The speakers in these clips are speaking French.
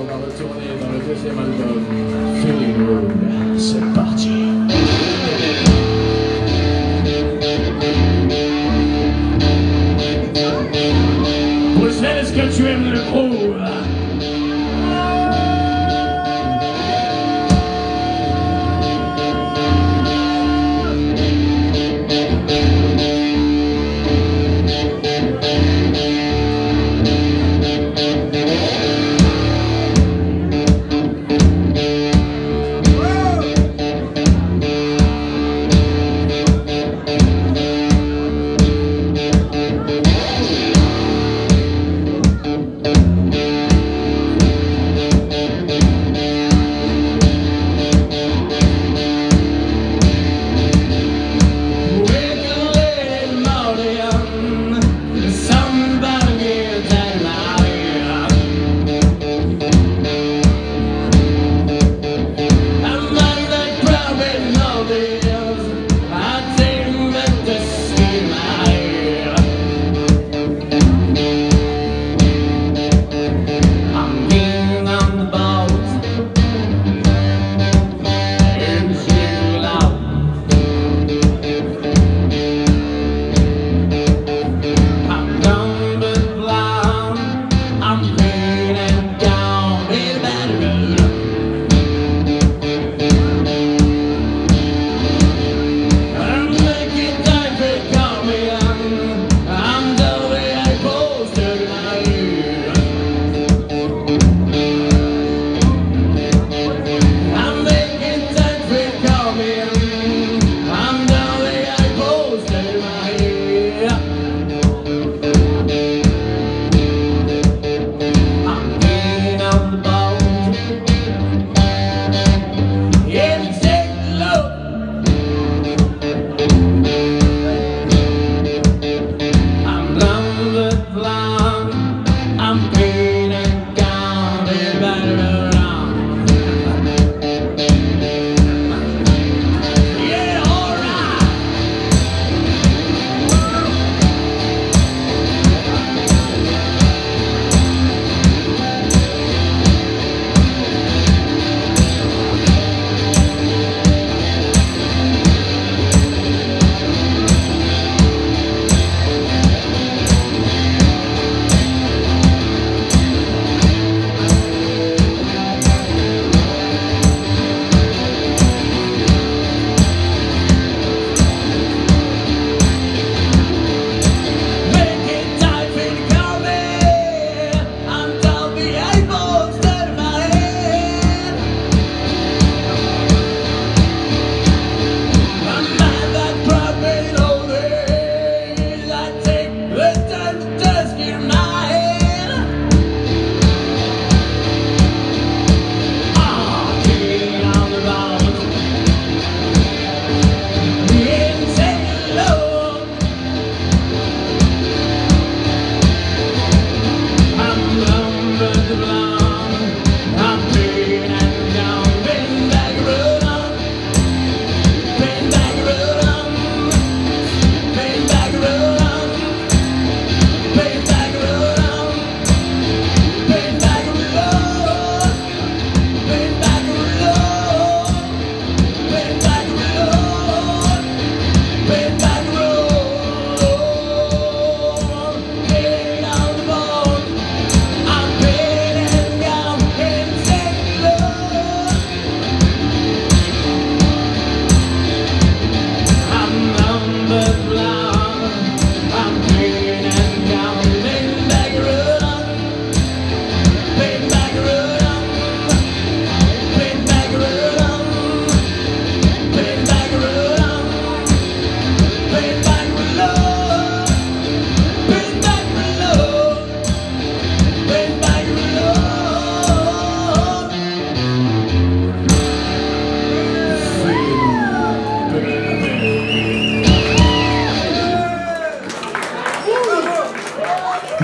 on va retourner dans le deuxième album, Feeling Road. C'est parti. Bruxelles, est-ce que tu aimes le groove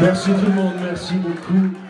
Merci tout le monde, merci beaucoup.